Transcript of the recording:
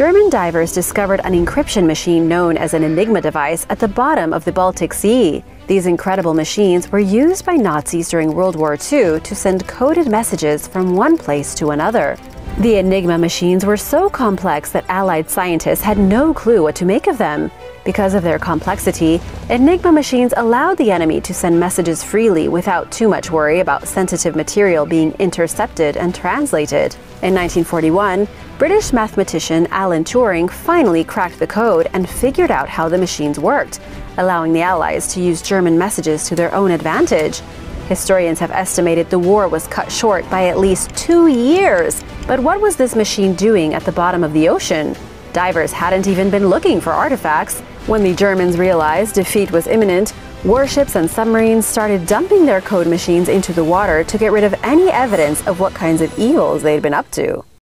German divers discovered an encryption machine known as an Enigma device at the bottom of the Baltic Sea. These incredible machines were used by Nazis during World War II to send coded messages from one place to another. The Enigma machines were so complex that Allied scientists had no clue what to make of them. Because of their complexity, Enigma machines allowed the enemy to send messages freely without too much worry about sensitive material being intercepted and translated. In 1941, British mathematician Alan Turing finally cracked the code and figured out how the machines worked, allowing the Allies to use German messages to their own advantage. Historians have estimated the war was cut short by at least two years. But what was this machine doing at the bottom of the ocean? Divers hadn't even been looking for artifacts. When the Germans realized defeat was imminent, warships and submarines started dumping their code machines into the water to get rid of any evidence of what kinds of evils they'd been up to.